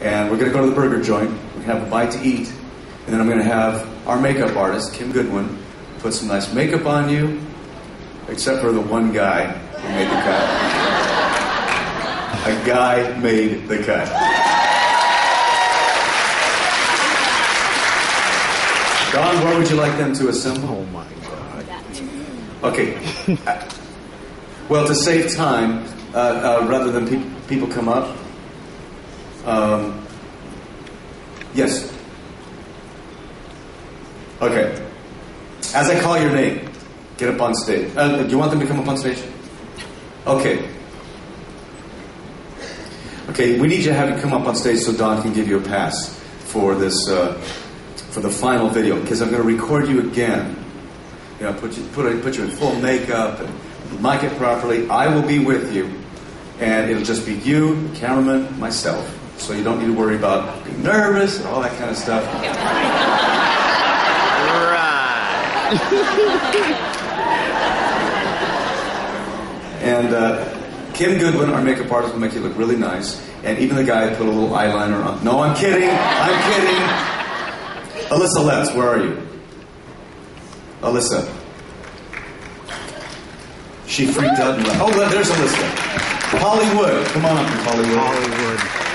and we're going to go to the burger joint. We're going to have a bite to eat, and then I'm going to have our makeup artist, Kim Goodwin, put some nice makeup on you, except for the one guy who made the cut. A guy made the cut. Don, where would you like them to assemble? Oh my God. Okay. Uh, well, to save time, uh, uh, rather than pe- people come up, um, yes. Okay. As I call your name, get up on stage. Uh, do you want them to come up on stage? Okay. Okay, we need you to have you come up on stage so Don can give you a pass for this, uh, for the final video, because I'm going to record you again. You know, put you, put, put you in full makeup and mic it properly. I will be with you, and it'll just be you, the cameraman, myself. So you don't need to worry about being nervous and all that kind of stuff. right. And uh, Kim Goodwin, our makeup artist, will make you look really nice. And even the guy put a little eyeliner on. No, I'm kidding. I'm kidding. Alyssa Letts, where are you? Alyssa. She freaked out and left. Oh, there's Alyssa. Hollywood. Come on up, Hollywood. Hollywood.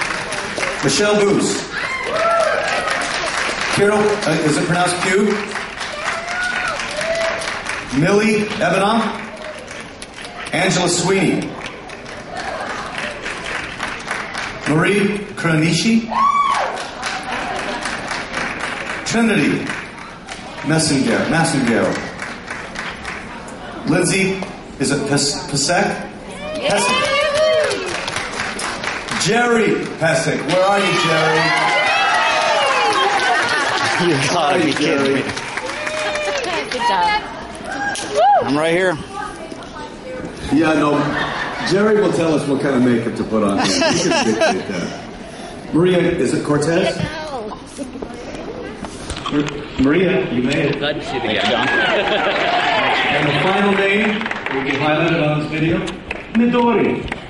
Michelle Booth. Carol, uh, is it pronounced Q? Millie Ebenoff. Angela Sweeney. Marie Kronishi. Trinity Messinger. Messinger. Lindsay, is it Pes- Pesek? Pesek. Jerry Pesek. Where are you, Jerry? You gotta be kidding me. Good job. I'm right here. Yeah, no. Jerry will tell us what kind of makeup to put on. Him. He can dictate that. Maria, is it Cortez? No. Maria, you made it. Glad to see you again. And the final name will be highlighted on this video. Midori.